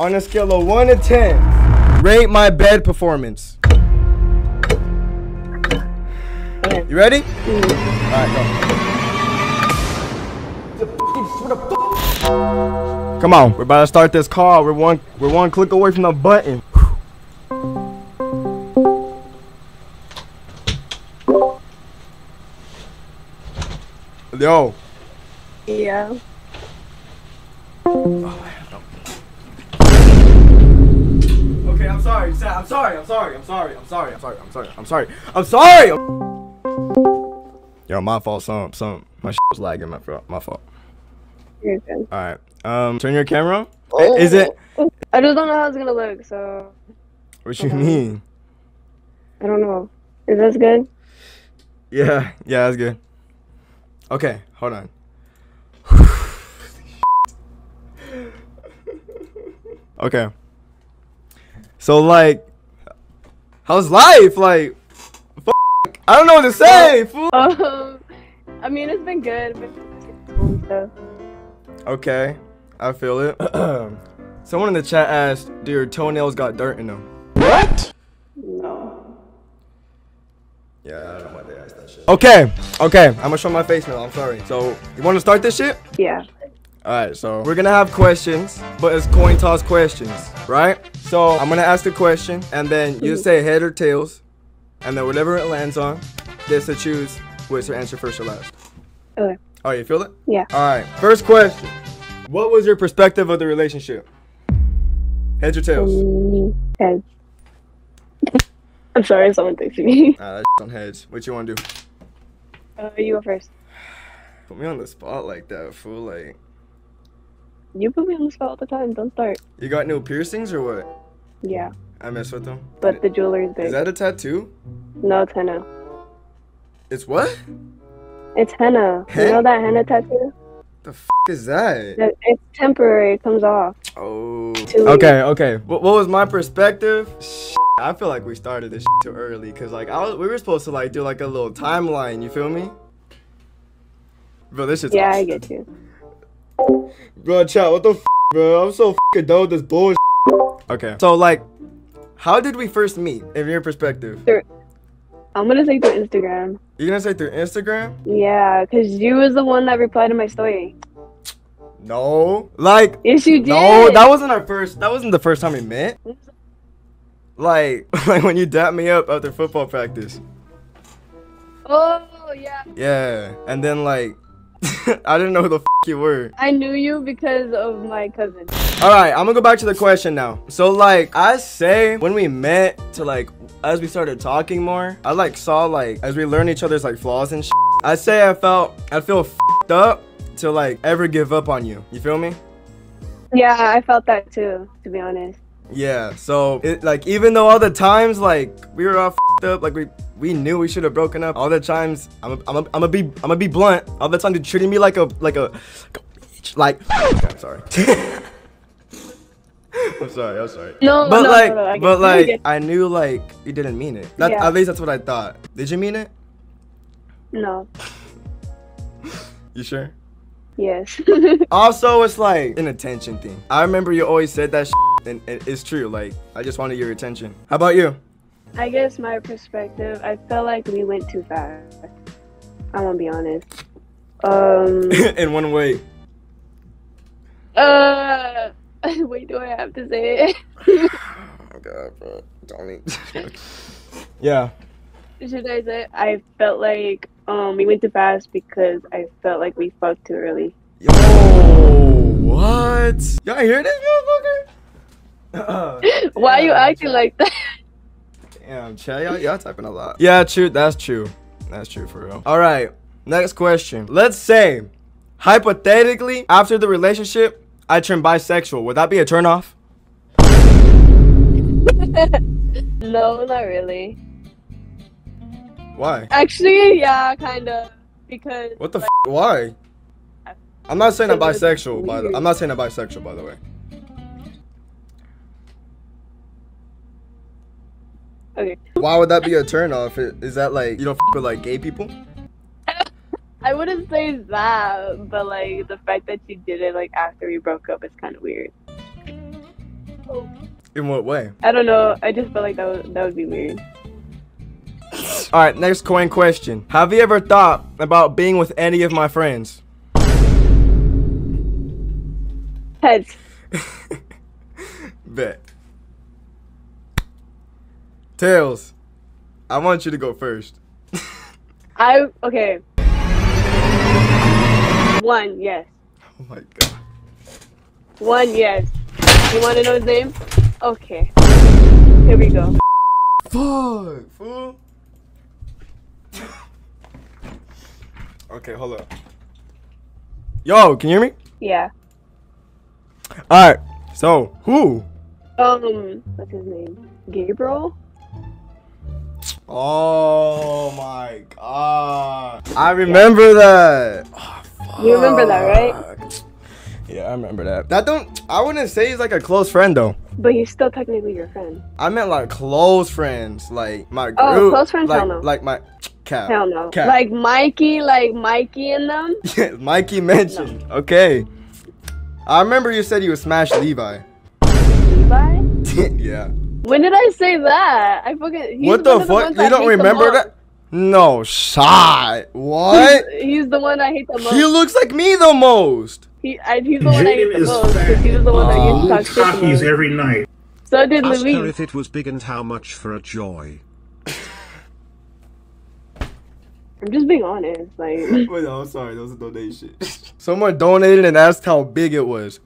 On a scale of 1 to 10, rate my bed performance. You ready? Mm. Alright, go. Come on, we're about to start this call. We're one we're one click away from the button. Yo, Yeah. Okay, I'm sorry. I'm sorry. I'm sorry. I'm sorry. I'm sorry. I'm sorry. I'm sorry. I'm sorry. I'm sorry. Yo, my fault. Some, some. My shit was lagging. My fault. My fault. All right. Um, turn your camera on. Is it? I just don't know how it's gonna look, so What you mean? I don't know. Is this good? Yeah. Yeah, that's good. Okay, hold on. okay. So like, how's life? Like, f- I don't know what to say. fool. Um, I mean, it's been good. But. Okay, I feel it. Someone in the chat asked, "Do your toenails got dirt in them?" What? No. Yeah, I don't know why they asked that shit. Okay, okay, I'm gonna show my face now. I'm sorry. So, you want to start this shit? Yeah. All right, so we're gonna have questions, but it's coin toss questions, right? So I'm gonna ask the question, and then you say head or tails, and then whatever it lands on, gets to choose which to answer first or last. Okay. Oh, you feel it? Yeah. All right. First question: What was your perspective of the relationship? Heads or tails? Mm, heads. I'm sorry, someone texted me. Ah, that's on heads. What you wanna do? Uh, you go first. Put me on the spot like that, fool. Like, You put me on the spot all the time. Don't start. you got new piercings or what? Yeah, I mess with them. but the jewelry's big. Is that a tattoo? no, it's henna. It's what? It's henna. You know that henna tattoo? The f is that? That- It's temporary. It comes off. Oh. Okay, okay. What, what was my perspective? Shit, I feel like we started this too early because like I was, we were supposed to like do like a little timeline. You feel me? Bro, this shit's Yeah, I get you. Bro, chat, what the f, bro? I'm so fucking done with this bullshit. Okay. So like, how did we first meet? In your perspective, I'm gonna say through Instagram. you gonna say through Instagram? Yeah, cause you was the one that replied to my story. No. Like, Yes, you did. no, that wasn't our first. That wasn't the first time we met. Like, like when you dapped me up after football practice. Oh yeah. Yeah, and then like, I didn't know who the f you were. I knew you because of my cousin. All right, I'm gonna go back to the question now. So like, I say when we met to like, as we started talking more, I like saw like as we learned each other's like flaws and shit. I say I felt I feel f***ed up to like ever give up on you. You feel me? Yeah, I felt that too. To be honest. Yeah. So it like even though all the times like we were all f***ed up, like we we knew we should have broken up. All the times I'm a, I'm a, I'm gonna be I'm gonna be blunt. All the time you treating me like a like a, like a bitch. Like okay, I'm sorry. I'm sorry. I'm sorry. No, But no, like, no, no, but like, I knew like you didn't mean it. That, Yeah. At least that's what I thought. Did you mean it? No. You sure? Yes. Also, it's like an attention thing. I remember you always said that, and it's true. Like, I just wanted your attention. How about you? I guess my perspective, I felt like we went too fast. I'm gonna be honest. Um. In one way. uh. Wait, do I have to say it? Oh god, bro. Don't need. yeah. Should I say? it? I felt like um we went too fast because I felt like we fucked too early. Yo, what? Y'all hear this, motherfucker? Why are you Damn, acting Chad. like that? Damn, Chad, y'all, y'all typing a lot. Yeah, true. That's true. That's true for real. All right. Next question. Let's say, hypothetically, after the relationship, I turn bisexual. Would that be a turnoff? no, not really. Why? Actually, yeah, kind of. Because What the f? Why? I'm not saying I'm bisexual. By the. I'm not saying I'm bisexual. By the way. Okay, Why would that be a turnoff? Is that like you don't f with like gay people? I wouldn't say that, but like the fact that you did it like after we broke up is kind of weird. In what way? I don't know. I just felt like that would that would be weird. All right, next coin question. Have you ever thought about being with any of my friends? Heads. Bet. Tails. I want you to go first. I okay. One, yes. Oh my god. One, yes. You want to know his name? Okay. Here we go. Fuck, fool. okay, hold up. Yo, can you hear me? Yeah. All right. So, who? Um, what's his name? Gabriel. Oh my god. I remember that. Oh, You remember that, right? Yeah, I remember that. That don't I wouldn't say he's like a close friend though. But he's still technically your friend. I meant like close friends, like my oh, group. Oh, close friends? Like, Hell no. like my cap. Hell no. Cap. Like Mikey, like Mikey and them. Yeah, Mikey mentioned. Okay. I remember you said you would smash Levi. Levi. yeah. When did I say that? I fucking. He's what the fuck? ones You don't remember that? No shot. What? He's, he's the one I hate the most. he looks like me the most. He, I, he's the one I hate Jayden the most fat. because he was the one that used to talk shit to Takis every night. So did Ask her if it was big and how much for a joy. I'm just being honest. Like, Wait, no, I'm sorry. That was a donation. Someone donated and asked how big it was.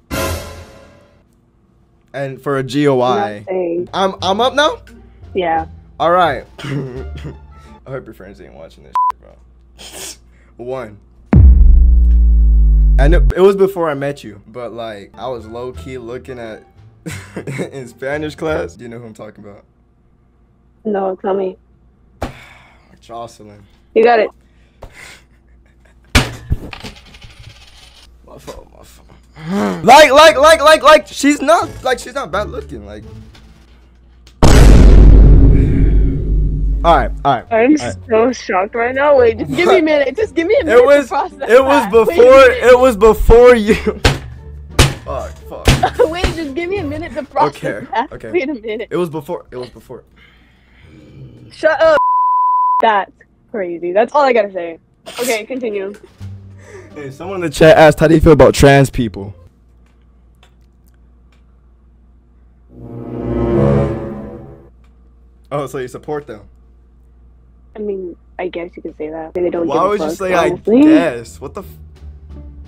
And for a GOI. nothing. I'm I'm up now? Yeah. All right. I hope your friends ain't watching this, shit, bro. One. And it, it was before I met you, but like I was low key looking at in Spanish class. Do you know who I'm talking about? No, tell me. Jocelyn. You got it. My fault, my fault. like, like, like, like, like, she's not, like, she's not bad looking, like. All right, all right. I'm Alright. so shocked right now. Wait, just give me a minute. Just give me a minute It was, to process it was that. Before, minute. it was before you. fuck, fuck. Wait, just give me a minute to process Okay, that. okay. Wait a minute. It was before, it was before. Shut up. That's crazy. That's all I gotta say. Okay, continue. Hey, someone in the chat asked, how do you feel about trans people? Oh, so you support them? I mean, I guess you could say that. They don't Why would you say I honestly. guess? What the? F-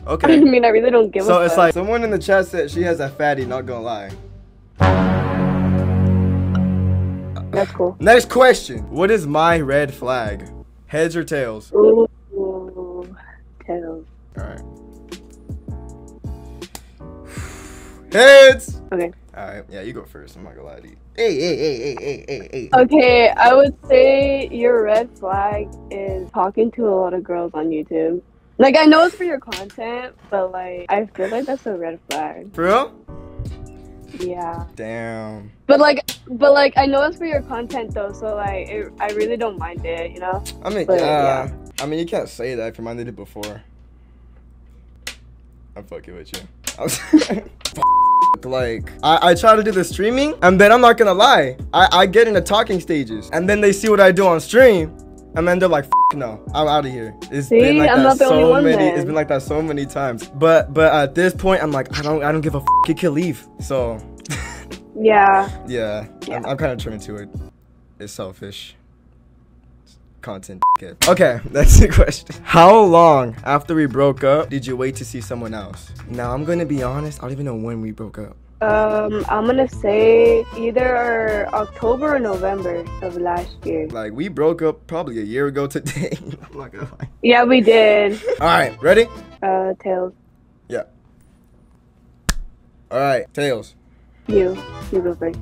I okay. mean, I really don't give So a it's fuck. like someone in the chat said she has a fatty. Not gonna lie. That's cool. Next question. What is my red flag? Heads or tails? Ooh, tails. Alright. Heads! Okay. Alright, yeah, you go first. I'm not gonna lie to you. Hey, hey, hey, hey, hey, hey, hey. Okay, I would say your red flag is talking to a lot of girls on YouTube. Like, I know it's for your content, but like, I feel like that's a red flag. For real? Yeah. Damn. But like, but like, I know it's for your content though, so like, it, I really don't mind it, you know? I mean, But, uh, yeah. yeah. I mean, you can't say that if your mind did it before. I'm fucking with you. I was like, I, I try to do the streaming, and then I'm not gonna lie, I, I get into talking stages, and then they see what I do on stream, and then they're like, no, I'm out of here. It's been like I'm that not the so many. then. It's been like that so many times. But but at this point, I'm like, I don't I don't give a f. You can leave. So Yeah. yeah, Yeah. I'm, I'm kind of turning to it. It's selfish. Content. kid. Okay, that's the question. How long after we broke up did you wait to see someone else? Now I'm gonna be honest. I don't even know when we broke up. Um, I'm gonna say either October or November of last year. Like we broke up probably a year ago today. I'm not gonna lie. Yeah, we did. All right, ready? Uh, tails. Yeah. All right, tails. You. You go first.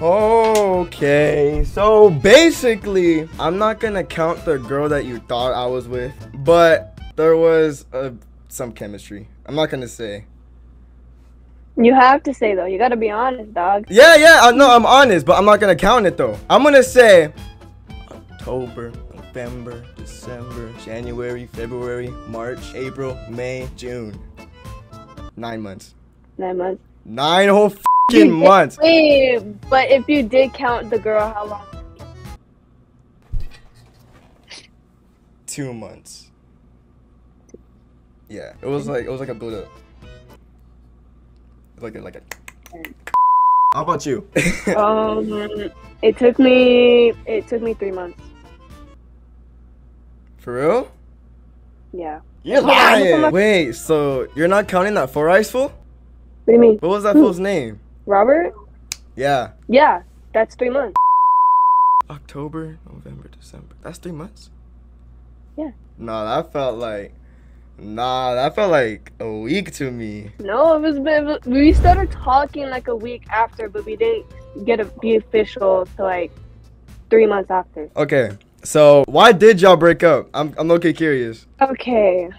Okay, so basically, I'm not gonna count the girl that you thought I was with, but there was uh, some chemistry. I'm not gonna say. You have to say though. You gotta be honest, dog. Yeah, yeah, I know I'm honest, but I'm not gonna count it though. I'm gonna say October, November, December, January, February, March, April, May, June. Nine months. Nine months. Nine whole fucking months. Wait, but if you did count the girl, how long? Two months. Yeah, it was like it was like a build up. Like a like a. How about you? Um, it took me it took me three months. For real? Yeah. You're I'm lying. Wait, so you're not counting that four ice fool? What do you mean, What was that Who? fool's name? Robert? Yeah. Yeah, that's three months. October, November, December. That's three months. Yeah. Nah, that felt like. Nah, that felt like a week to me. No, it was, it was we started talking like a week after, but we didn't get to be official till like three months after. Okay, so why did y'all break up? I'm I'm okay curious. Okay.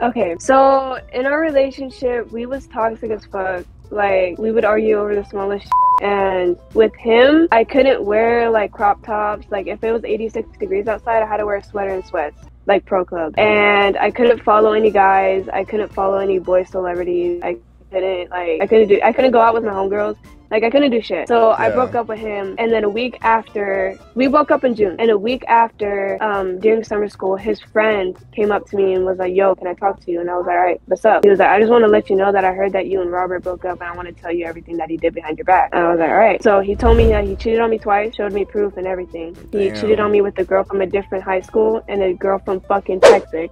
Okay. So in our relationship, we was toxic as fuck. Like we would argue over the smallest and with him, I couldn't wear like crop tops. Like if it was 86 degrees outside, I had to wear a sweater and sweats. Like pro club. And I couldn't follow any guys. I couldn't follow any boy celebrities. I couldn't like I couldn't do I couldn't go out with my homegirls. Like I couldn't do shit. So I broke up with him and then a week after we broke up in June. And a week after, um, during summer school, his friend came up to me and was like, Yo, can I talk to you? And I was like, Alright, what's up? He was like, I just want to let you know that I heard that you and Robert broke up and I want to tell you everything that he did behind your back. And I was like, Alright. So he told me that he cheated on me twice, showed me proof and everything. He Damn. cheated on me with a girl from a different high school and a girl from fucking Texas.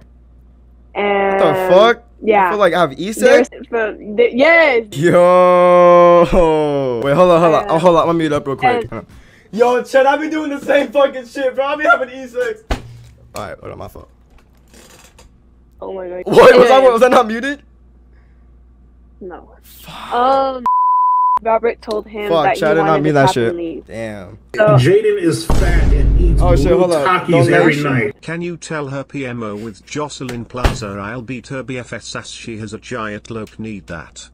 And What the fuck? Yeah. I feel like I have East There's, egg. from, th- yes, Yo. Wait, hold on, hold on. Oh, Uh, hold on. Let me mute up real quick. and- Yo, Chad, I be doing the same fucking shit, bro. I be having eggs. All right, hold on, my fault. Oh my god. What was I? Was I not muted? No. Um, Robert told him Fuck, that Chad he did not wanted mean to that shit. leave. Damn. So, Jayden is fat and eats Oh, shit, blue hold on. Takis Don't every mention- night. Can you tell her PMO with Jocelyn Plaza I'll beat her BFS as she has a giant look need that.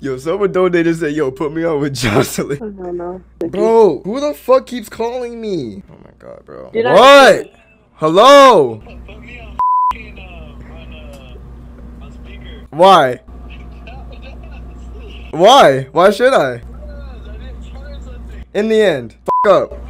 Yo, someone donated said, yo, put me on with Jocelyn. I don't know. Bro, who the fuck keeps calling me? Oh my god, bro. Did I- what? Hello? Put me on f***ing, uh, on, uh, on speaker. Why? Why? Why should I? I didn't charge something. In the end, fuck up.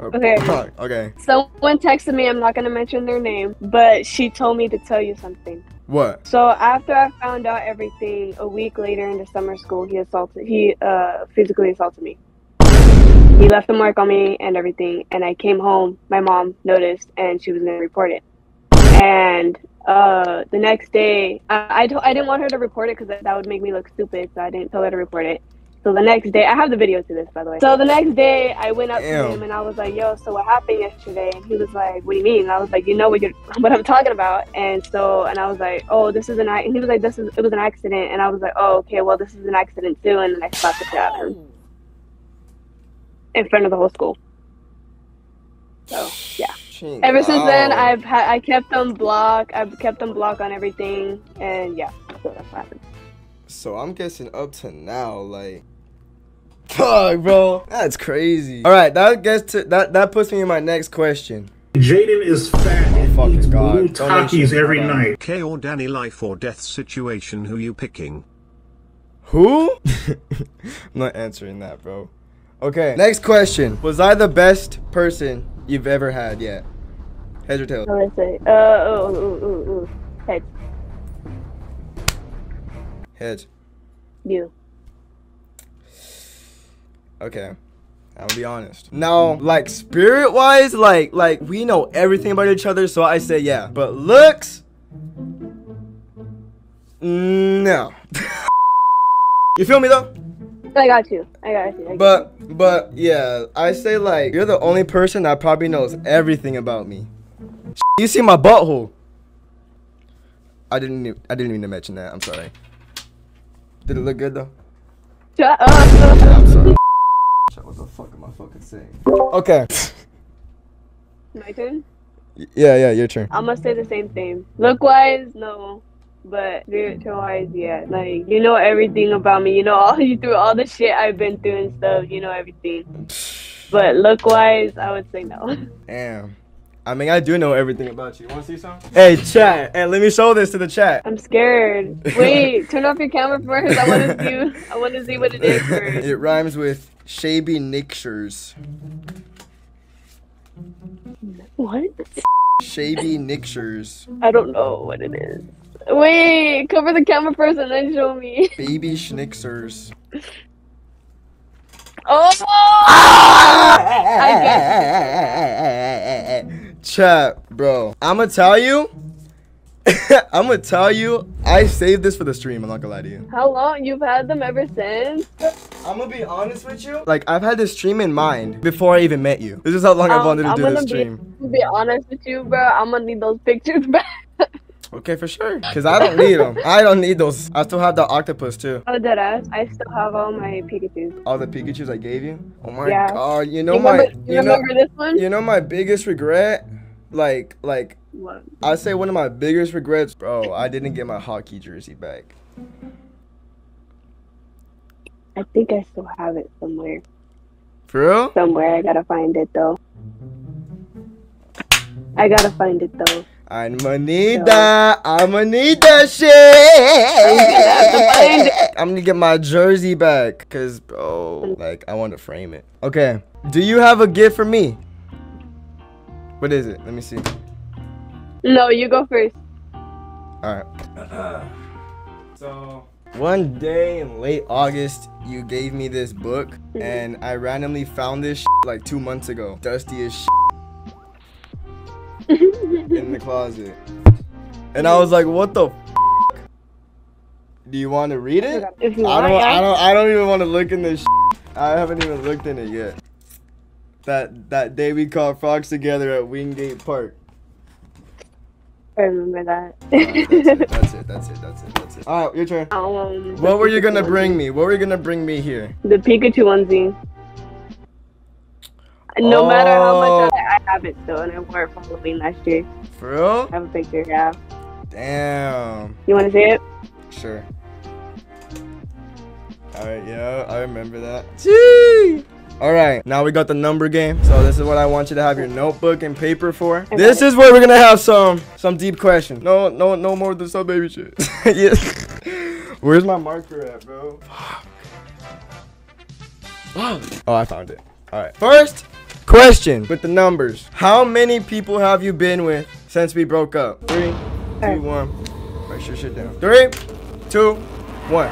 Okay. Okay. Someone texted me, I'm not gonna mention their name, but she told me to tell you something. What? So after I found out everything, a week later in the summer school, he assaulted, he uh, physically assaulted me. He left a mark on me and everything, and I came home. My mom noticed, and she was gonna report it. And uh, the next day, I I, to- I didn't want her to report it because that, that would make me look stupid, so I didn't tell her to report it. So the next day, I have the video to this, by the way. So the next day, I went up Damn. to him and I was like, "Yo, so what happened yesterday?" And he was like, "What do you mean?" And I was like, "You know what you're, what I'm talking about." And so, and I was like, "Oh, this is an," ac-" and he was like, "This is, it was an accident." And I was like, "Oh, okay, well, this is an accident too." And then I slapped the shit out of him in front of the whole school. So yeah. Ching. Ever since then, I've ha- I kept them block. I've kept them block on everything, and yeah, so that's what happened. So I'm guessing up to now, like. Fuck, bro. That's crazy. All right, that gets to that. That puts me in my next question. Jayden is fat and oh, fucking eats God. blue Takis every Hold night. K or Danny life or death situation who you picking? Who? I'm not answering that, bro. Okay, next question. Was I the best person you've ever had yet? Heads or tails? So let's say, uh, oh, ooh, ooh, ooh, head, Heads. you. Okay. I'll be honest. Now, like spirit wise, like like we know everything about each other, so I say yeah. But looks, no. you feel me though? I got you. I got you. I got But but yeah, I say like you're the only person that probably knows everything about me. You see my butthole. I didn't I didn't mean to mention that. I'm sorry. Did it look good though? Shut up. Yeah, I'm sorry. Shit, What the fuck am I fucking saying? Okay. My turn. Yeah, yeah, your turn. I'm gonna say the same thing. Look wise, no. But spiritual wise, yeah. Like you know everything about me. You know all you through all the shit I've been through and stuff. You know everything. But look wise, I would say no. Damn. I mean, I do know everything about you. Want to see some? Hey, chat. Hey, let me show this to the chat. I'm scared. Wait, turn off your camera first. I want to see. I want to see what it is first. it rhymes with Shaby Nixers. What? Shaby Nixers. I don't know what it is. Wait, cover the camera first and then show me. Baby Schnitzers. Oh! I Chat, bro. I'ma tell you. I'ma tell you. I saved this for the stream. I'm not gonna lie to you. How long? You've had them ever since? I'm gonna be honest with you. Like I've had this stream in mind before I even met you. This is how long I've Um, wanted to I'm do this be- stream. To be honest with you, bro, I'm gonna need those pictures back. Okay, for sure. Cause I don't need them. I don't need those. I still have the octopus too. Oh, dead ass. I still have all my Pikachu's. All the Pikachu's I gave you. Oh my Yeah. god. You know you my. remember, you You know. remember this one? You know my biggest regret. Like like What? I say one of my biggest regrets, bro. I didn't get my hockey jersey back. I think I still have it somewhere. For real? Somewhere. I gotta find it though. I gotta find it though. That. I'ma need that shit. I'm gonna get my jersey back. Cause bro, like I want to frame it. Okay. Do you have a gift for me? What is it? Let me see. No, you go first. Alright. so one day in late August, you gave me this book, mm-hmm. and I randomly found this like two months ago. Dusty as in the closet. And I was like, what the f-? Do you want to read it? I don't. I don't, I don't even want to look in this. I haven't even looked in it yet. That that day we caught frogs together at Wingate Park. I remember that. That's it. That's it. That's it. That's it. All right, your turn. um, What were you gonna bring me? What were you gonna bring me here? The Pikachu onesie. No matter how much I, I have it still, and it for Halloween last year. For real? I have a picture, yeah. Damn. You want to see it? Sure. All right. Yeah, I remember that. Gee. All right. Now we got the number game. So this is what I want you to have your notebook and paper for. I This is where we're gonna have some some deep questions. No, no, no more than some baby shit. yeah. Where's my marker at, bro? Fuck. Oh, I found it. All right. First question with the numbers. How many people have you been with since we broke up? Three, Alright. two, one. Write your shit down. Three, two, one.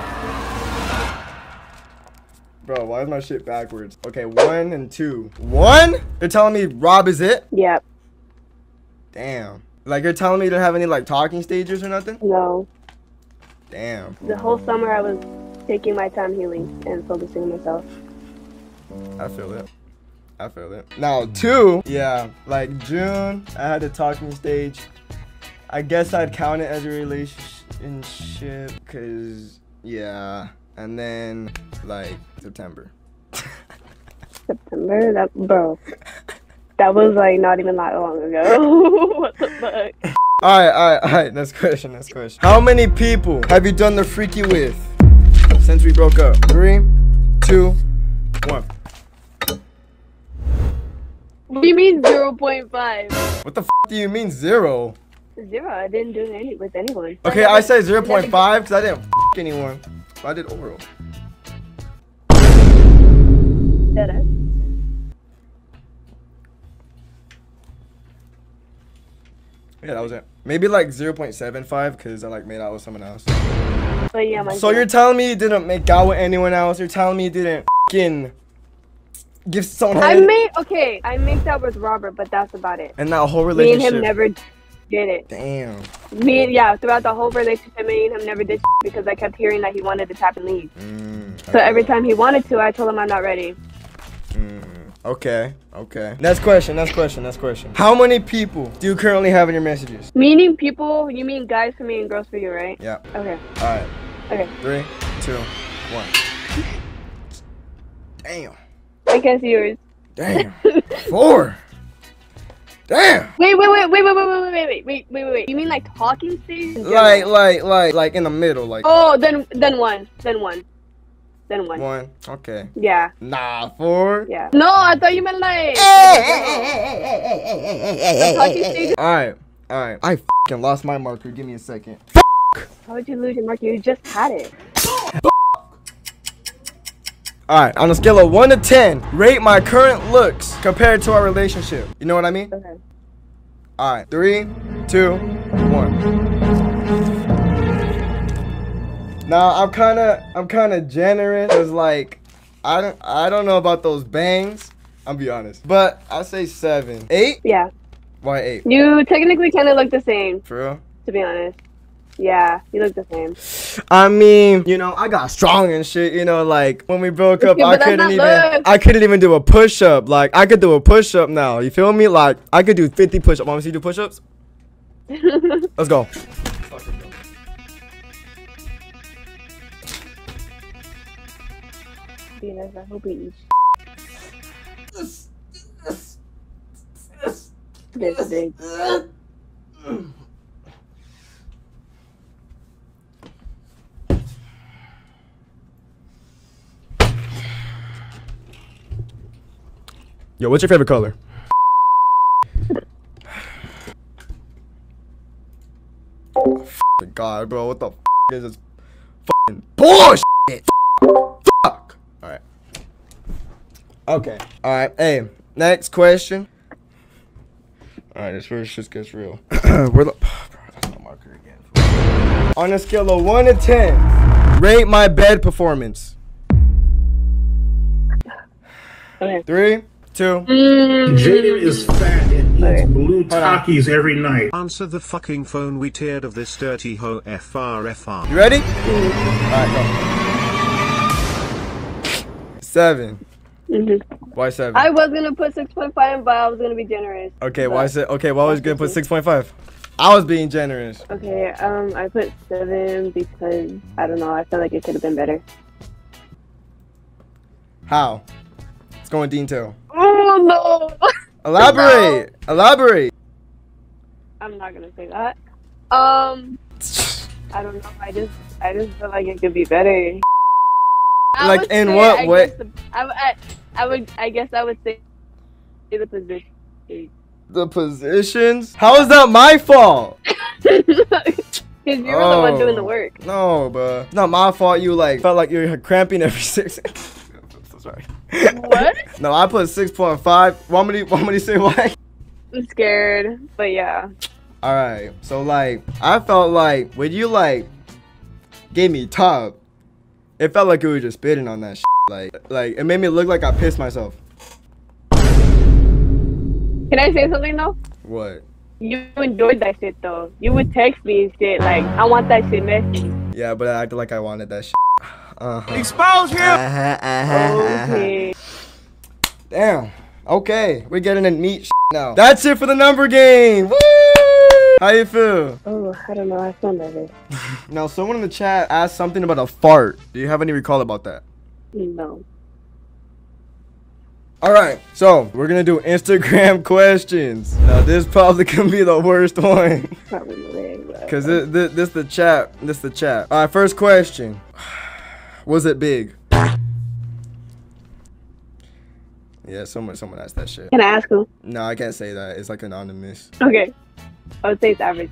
Bro, why is my shit backwards? Okay, one and two. One? You're telling me Rob is it? Yep. Damn. Like you're telling me you don't have any like talking stages or nothing? No. Damn. The whole summer I was taking my time healing and focusing on myself. I feel it. I feel it. Now two, yeah, like June, I had a talking stage. I guess I'd count it as a relationship, cause yeah, and then like September. September? That bro. That was like not even that long ago. what the fuck? All right, all right, all right. Next question. Next question. How many people have you done the freaky with since we broke up? Three, two, one. What do you mean zero point five? What the f- do you mean zero? Zero. I didn't do any with anyone. Okay, I said 0.5 because I didn't f- anyone. I did oral. Dead ass. Yeah, that was it. Maybe like 0.75 because I like made out with someone else. But yeah, my So you're telling me you didn't make out with anyone else? You're telling me you didn't fing give someone I made okay. I made that with Robert, but that's about it. and that whole relationship. Me and him never did it. Damn. Me and yeah, throughout the whole relationship, me and him never did because I kept hearing that he wanted to tap and leave. Mm, So every time he wanted to, I told him I'm not ready. Mm, okay. Okay. Next question. Next question. Next question. How many people do you currently have in your messages? Meaning people, you mean guys for me and girls for you, right? Yeah. Okay. All right. Okay. Three, two, one. Damn. I guess yours. Damn. Four. Damn. Wait, wait, wait, wait, wait, wait, wait, wait, wait, wait, wait, wait, wait. You mean like talking stage? Like, like, like, like in the middle, like. Oh, then then one, then one. then one. One. Okay. Yeah, Nah, four. yeah. No, I thought you meant like. talking stage. All right. All right. I fucking lost my marker. Give me a second. How would you lose your marker? You just had it. All right. On a scale of one to ten, rate my current looks compared to our relationship. You know what I mean? Okay. All right. Three, two, one. Now I'm kind of I'm kind of generous. Cause like I don't I don't know about those bangs. I'll be honest, but I say seven, eight. Yeah. Why eight? You technically kind of look the same, For real? to be honest. Yeah, you look the same. I mean, you know, I got strong and shit. You know, like when we broke up, Yeah, I couldn't even. looks. I couldn't even do a push up. Like I could do a push up now. You feel me? Like I could do 50 push ups. Want to see you do push ups? Let's go. Venus, I hope we eat. This big. Yo, what's your favorite color? God, bro, what the f- is this fucking bullshit? Fuck. All right. Okay. All right. Hey, next question. All right, this where it just gets real. Where the bro, that's my marker again. On a scale of one to ten, rate my bed performance. Okay. Three, two. Mm, Jayden is fat and eats Okay. blue Hold. Takis every night. Answer the fucking phone we teared of this dirty ho FRFR. You ready? Alright, go. Seven. mhm. Why seven? I was gonna put 6.5, but I was gonna be generous. okay, why is it? Okay, why was gonna put six point five? I was being generous. Okay, um, I put 7 because, I don't know, I feel like it could have been better. How? Let's go in detail. Oh, no! Elaborate. Elaborate. I'm not gonna say that. Um, I don't know. I just, I just feel like it could be better. I Like, in what I way? I, would- I, I would, I guess I would say the position. The positions. How is that my fault? Because you were the one doing the Oh. work. No, bruh. It's not my fault. You like felt like you were cramping every six. Sorry. What? no, I put six point five. Want me to? Want me to say why? I'm scared, but yeah. All right. So like, I felt like when you like gave me top, it felt like you were just spitting on that. Shit. Like, like it made me look like I pissed myself. Can I say something though? What? You enjoyed that shit though. You would text me and shit like, I want that shit messy. Yeah, but I acted like I wanted that. Shit. Uh-huh. Expose him! Uh-huh, uh-huh, uh-huh. Okay. Damn. Okay, we're getting in meat shit now. That's it for the number game. Woo! How you feel? Oh, I don't know. I feel nervous. Now, someone in the chat asked something about a fart. Do you have any recall about that? No. All right, so we're gonna do Instagram questions. Now, this probably can be the worst one. Probably. Cause this, this, this the chat. This the chat. All right, first question. Was it big? Yeah, someone someone asked that shit. Can I ask who? No, I can't say that. It's like anonymous. Okay. Oh, I would say it's average.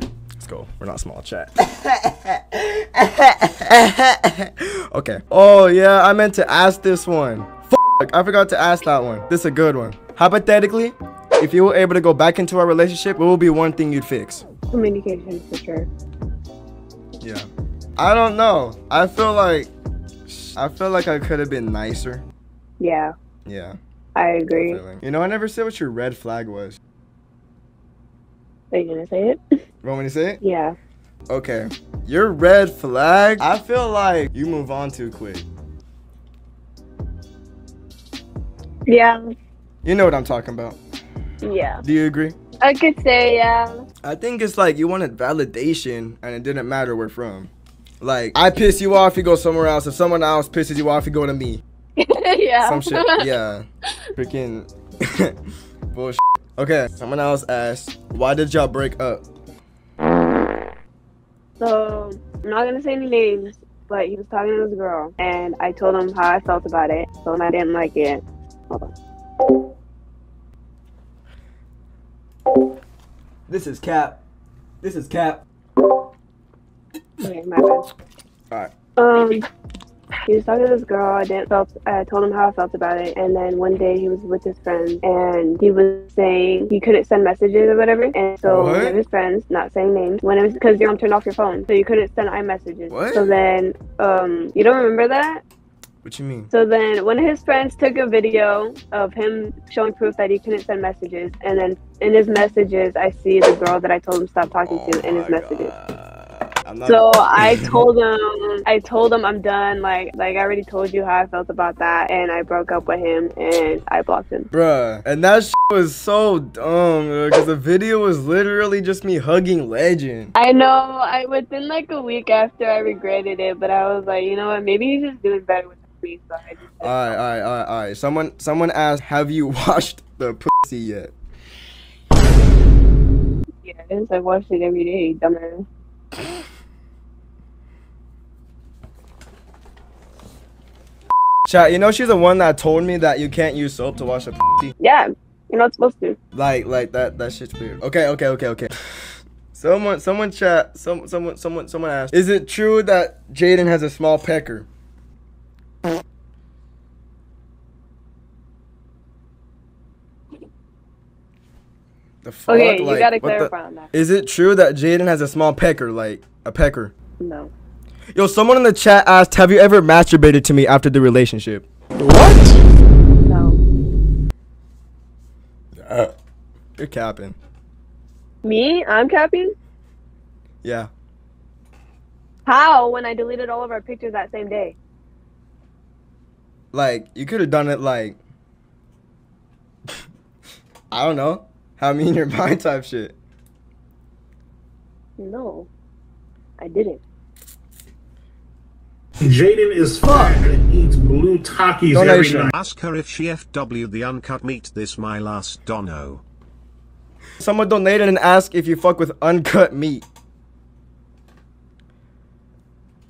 Let's go. We're not small chat. okay. Oh yeah, I meant to ask this one. F I forgot to ask that one. This is a good one. Hypothetically, if you were able to go back into our relationship, what would be one thing you'd fix? Communication for sure. Yeah. I don't know. I feel like I feel like I could have been nicer. Yeah, Yeah. I agree. You know, I never said what your red flag was. Are you gonna say it? Want me to say it? Yeah. Okay. Your red flag, I feel like you move on too quick. Yeah. You know what I'm talking about. Yeah. Do you agree? I could say yeah. I think it's like you wanted validation and it didn't matter where from. Like, I piss you off, you go somewhere else. If someone else pisses you off, you go to me. yeah. Some shit. Yeah. Freaking bullshit. Okay. Someone else asked, why did y'all break up? So I'm not gonna say any names, but he was talking to this girl, and I told him how I felt about it. So I didn't like it. Hold on. This is Cap. This is Cap. Okay, my bad. Alright. Um, he was talking to this girl. I didn't felt. I told him how I felt about it, and then one day he was with his friends, and he was saying he couldn't send messages or whatever. And so What? one of his friends, not saying names, when it was because you don't turn off your phone, so you couldn't send iMessages. What? So then, um, you don't remember that? What you mean? So then one of his friends took a video of him showing proof that he couldn't send messages, and then in his messages, I see the girl that I told him stop talking to in his Oh messages. Not. So I told him, I told him I'm done. Like, like I already told you how I felt about that, and I broke up with him, and I blocked him. Bruh, and that was so dumb, because the video was literally just me hugging Legend. I know. I within like a week after I regretted it, but I was like, you know what? Maybe he's just doing better with me. So I just. Alright, alright, alright, alright. Someone, someone asked, have you washed the pussy yet? Yes, I watch it every day, dumbass. Chat, you know she's the one that told me that you can't use soap to wash a pussy? Yeah, you're not supposed to. Like, like that, that shit's weird. Okay, okay, okay, okay. Someone, someone chat, some, someone, someone, someone asked, is it true that Jayden has a small pecker? The fuck? Okay, you Like, gotta what the- clarify on that. Is it true that Jayden has a small pecker, like a pecker? No. Yo, someone in the chat asked, "Have you ever masturbated to me after the relationship?" What? No. Uh, you're capping. Me? I'm capping? Yeah. How? When I deleted all of our pictures that same day. Like you could have done it like I don't know. Have me in your mind type shit. No. I didn't. Jayden is fat and eats blue Takis every night. Ask her if she FW the uncut meat this my last dono. Someone donated and asked if you fuck with uncut meat.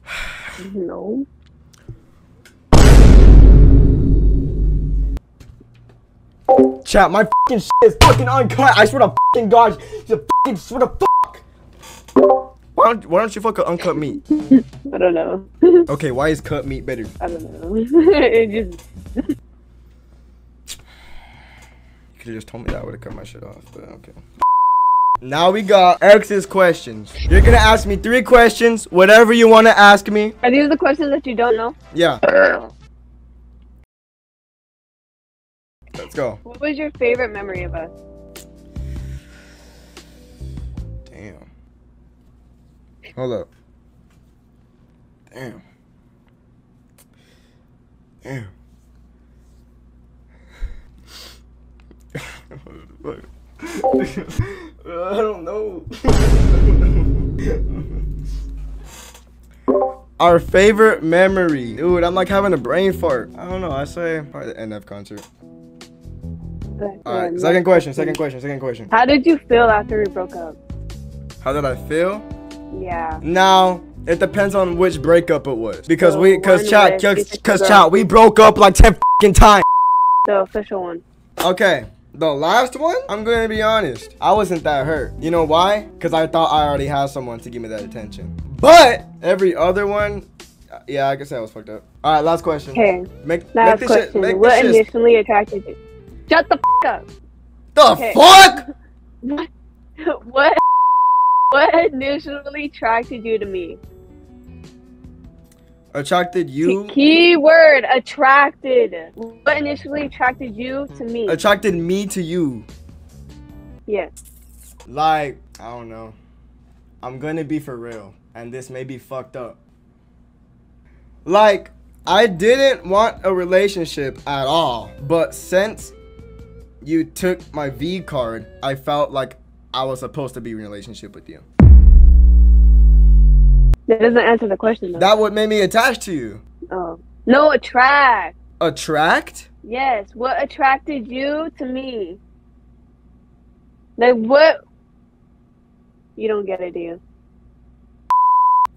No. Chat, my fucking shit is fucking uncut. I swear to fucking God, you fucking swear to fuck. Why don't, why don't you fuck uncut meat? I don't know. Okay, why is cut meat better? I don't know. it just. You could have just told me that. I would have cut my shit off, but okay. Now we got X's questions. You're gonna ask me three questions, whatever you wanna ask me. Are these the questions that you don't know? Yeah. Let's go. What was your favorite memory of us? Damn. Hold up. Damn. Damn. I don't know. Our favorite memory. Dude, I'm like having a brain fart. I don't know. I say probably the NF concert. But, All right. Second question. Second question. Second question. How did you feel after we broke up? How did I feel? Yeah. Now it depends on which breakup it was because So, we, cause one chat, was cause, Physical cause Girl. chat, we broke up like ten fucking times. The official one. Okay, the last one, I'm gonna be honest, I wasn't that hurt. You know why? Cause I thought I already had someone to give me that attention. But every other one, yeah, I guess I was fucked up. All right, last question. Okay. Make, make Last this shit, question. make what this shit. initially attracted you? Shut the f up. The okay. fuck? What? What? What initially attracted you to me? Attracted you? Key word attracted. What initially attracted you to me? Attracted me to you. yes. Like, I don't know. I'm gonna be for real. And this may be fucked up. Like, I didn't want a relationship at all. But since you took my V card, I felt like I was supposed to be in a relationship with you. That doesn't answer the question though. That what made me attached to you. oh. No, attract. Attract? Yes. What attracted you to me? Like what? You don't get it, do you?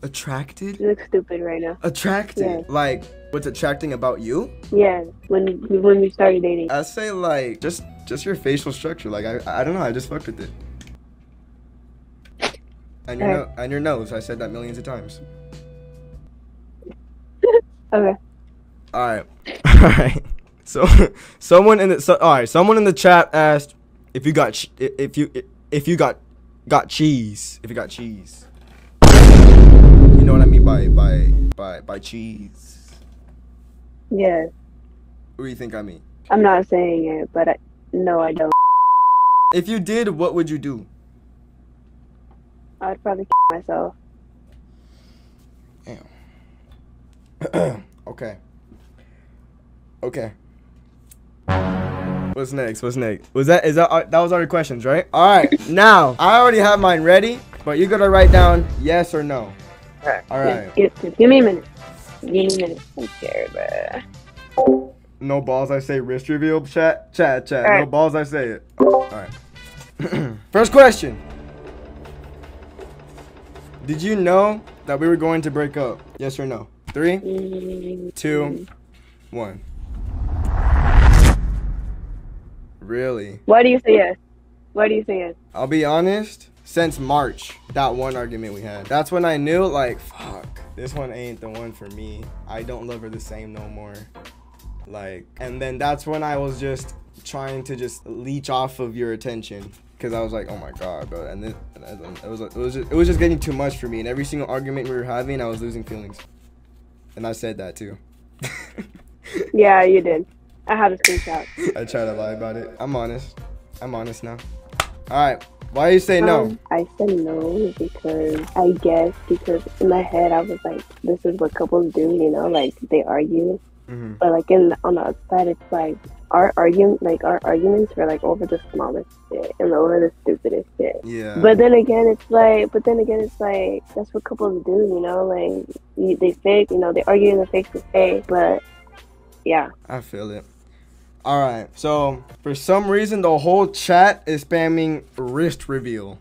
Attracted? You look stupid right now. Attracted? Yeah. Like, what's attracting about you? Yeah, when when we started dating. I say like just just your facial structure. Like I I don't know. I just fucked with it. And your no- and your nose. I said that millions of times. Okay. All right. All right. So someone in the so, all right. Someone in the chat asked if you got if you if you got got cheese. If you got cheese. You know what I mean by by by by cheese. Yeah, What do you think I mean? I'm not saying it, but I, no, I don't. If you did, what would you do? I'd probably kill myself. Damn. okay. Okay. What's next? What's next? Was that is that uh, that was all your questions, right? All right. now I already have mine ready, but you gotta write down yes or no. Alright. All right. Give, give, give me a minute. Give me a minute. I'm scared, bruh. No balls. I say wrist reveal. Chat, chat, chat. No balls. I say it. All right. First question. Did you know that we were going to break up? Yes or no? Three, two, one. Really? Why do you say yes? Why do you say yes? I'll be honest, since March, that one argument we had, that's when I knew, like, fuck, this one ain't the one for me. I don't love her the same no more. Like, and then that's when I was just trying to just leech off of your attention. Cause I was like, oh my god, bro, and, and it was it was just, it was just getting too much for me. And every single argument we were having, I was losing feelings. And I said that too. Yeah, you did. I have a screenshot. I try to lie about it. I'm honest. I'm honest now. All right. Why you say no? Um, I said no because I guess because in my head I was like, this is what couples do, you know, like they argue. Hmm But like in on the outside, it's like our argument, like our arguments were like over the smallest shit and over the stupidest shit. Yeah. But then again, it's like, but then again, it's like that's what couples do, you know, like you, they fake, you know, they argue in the face to face, but yeah, I feel it. All right. So for some reason, the whole chat is spamming wrist reveal.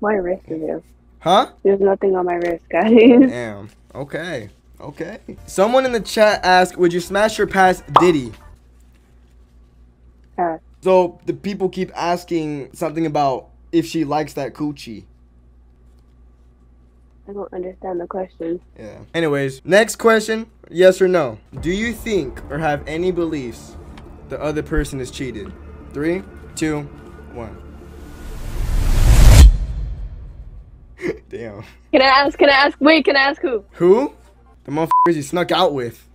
my wrist reveal. Huh? There's nothing on my wrist, guys. Damn. Okay. Okay. Someone in the chat asked, "Would you smash your past Diddy?" Pass. So the people keep asking something about if she likes that coochie. I don't understand the question. Yeah. Anyways, next question: Yes or no? Do you think or have any beliefs the other person is cheated? Three, two, one. Damn. Can I ask? Can I ask? Wait, can I ask who? Who? The motherfuckers you snuck out with.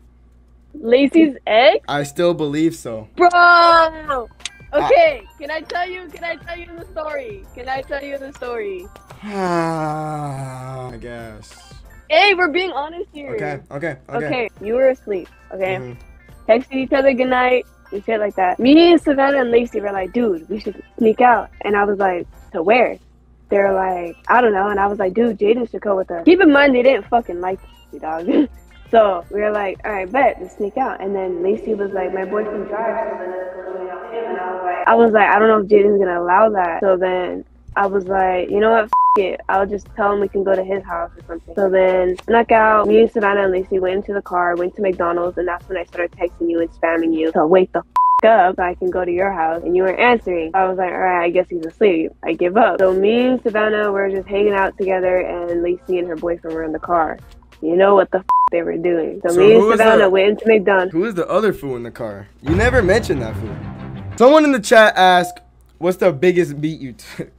Lacey's ex, I still believe so. bro. Okay, can I tell you? Can I tell you the story? Can I tell you the story? I guess. Hey, we're being honest here. Okay, okay, okay. Okay, you were asleep. Okay, Mhm. texted each other good night and shit like that. Me and Savannah and Lacey were like, dude, we should sneak out. And I was like, to where? They're like, I don't know. And I was like, dude, Jayden should go with us. Keep in mind, they didn't fucking like you, dog. so we were like, all right, bet, let's sneak out. And then Lacey was like, my boyfriend drives. So then I was like, I was like, I don't know if Jayden's gonna allow that. So then I was like, you know what? F- it. I'll just tell him we can go to his house or something. So then, snuck out. Me and Savannah and Lacey went into the car, went to McDonald's, and that's when I started texting you and spamming you to wake the f- up so I can go to your house. And you weren't answering. I was like, all right, I guess he's asleep. I give up. So me and Savannah were just hanging out together, and Lacey and her boyfriend were in the car. You know what the f- they were doing. So, So me who and was Savannah the- went into McDonald's. Who is the other fool in the car? You never mentioned that fool. Someone in the chat asked, "What's the biggest beat you took?"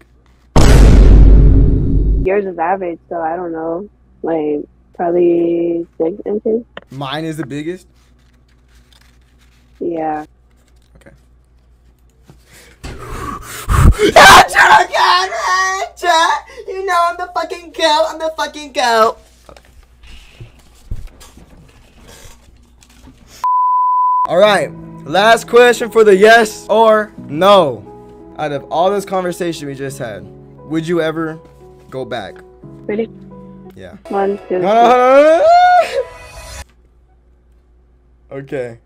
Yours is average, so I don't know. Like, probably six inches. Mine is the biggest. Yeah. Okay. Chat! Chat! You know I'm the fucking goat. I'm the fucking goat. All right. Last question for the yes or no. Out of all this conversation we just had, would you ever go back? Ready? Yeah. One, two, No. Okay.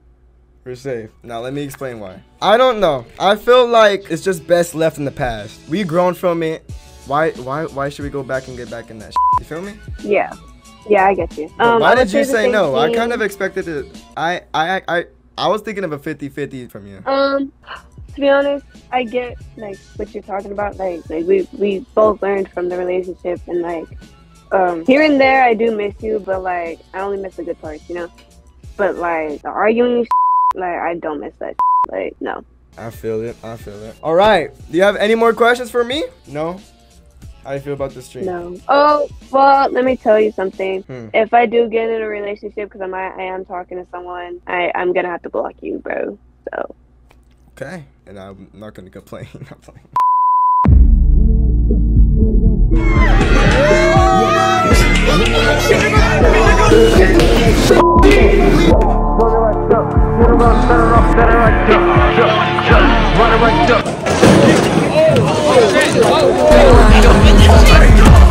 We're safe. Now let me explain why. I don't know. I feel like it's just best left in the past. We grown from it. why why why should we go back and get back in that? You feel me? Yeah. Yeah, I get you. Um, why I did you say same no? I kind of expected it. I I I I was thinking of a 50-50 from you. Um, to be honest, I get like what you're talking about. Like, like we we both learned from the relationship, and like, um, here and there, I do miss you, but like, I only miss the good parts, you know. But like the arguing, like, I don't miss that. Like, no. I feel it. I feel it. All right. Do you have any more questions for me? No. How you feel about the stream? No. Oh, well, let me tell you something. Hmm. If I do get in a relationship, because I'm I am talking to someone, I I'm gonna have to block you, bro. So. Okay. And I'm not gonna complain. I'm playing. Better Oh, I don't mean to.